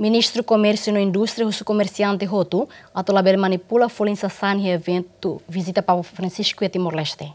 Ministro Comércio e Indústria, o comerciante Roto, a manipula folha em evento visita Papa Francisco e Timor-Leste.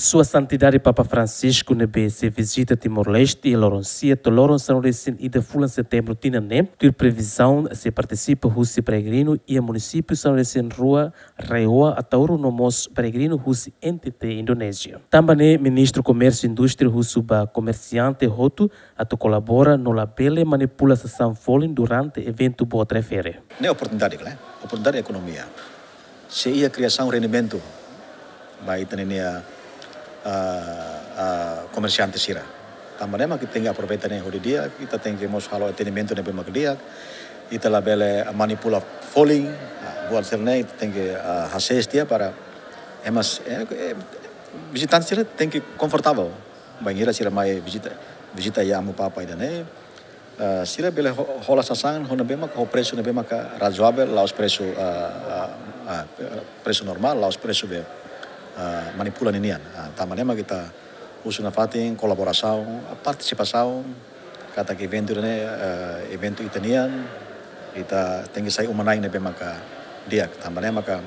Sua Santidade Papa Francisco se visita Timor-Leste e Loroncia, Toloron São Recém e de Fulan Setembro Tinané, ter previsão se participa Russi Peregrino e o município São Recém Rua Reoa a Tauro Nomos Peregrino Russi NTT Indonésia. Também Ministro Comércio e Indústria Russo ba comerciante Roto a to colabora no labele manipula São Folin durante evento boa trefere. Não é oportunidade, né? Oportunidade de economia. Se ia criação rendimento, vai ter Eh, eh, uh, comerciante sira. Tamarema que tenga aproveitamento hoje dia, kita tem mos mostrar o atendimento bema dia, kita la bele eh, manipula foling, ah, buat serne tem que dia para emas visitante sira tem que confortável. Bangira sira mai visita visita ya amu papai dan eh Uh, sila bela hola sasangan hona bema ko preso na bema ka razoável laos uh, uh, uh, preso normal laos preso be uh, manipula ninian. Uh, tamanema kita usa na fatin kolaboração, a participação, kata que evento né, uh, evento itanian, kita tem que sair uma naik nebe maka dia, tamanema ka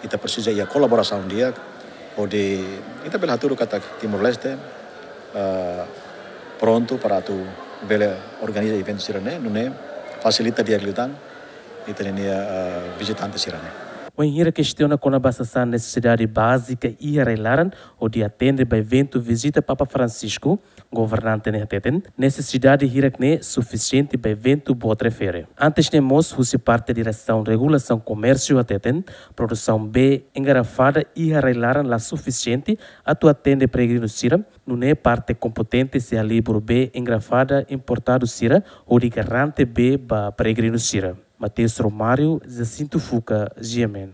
kita precisa ia kolaboração dia, onde kita bela haturu kata Timor Leste pronto para tu bela organiza evento sirane, nune facilita dia glitan, itania uh, visitante sirane. O engenheiro questiona com a basta necessidade básica e arrelaram o de atender para evento visita Papa Francisco, governante ne ateten, necessidade hirakne suficiente para evento boa refere. Antes temos se parte direção regulação comércio ateten, produção B engarrafada e arrelaram la suficiente. A tu atende peregrino sira, não é parte competente se a libro B engrafada importado sira ou de garante B para peregrino sira. Mateus Romário, Jacinto Fuca, Gemen.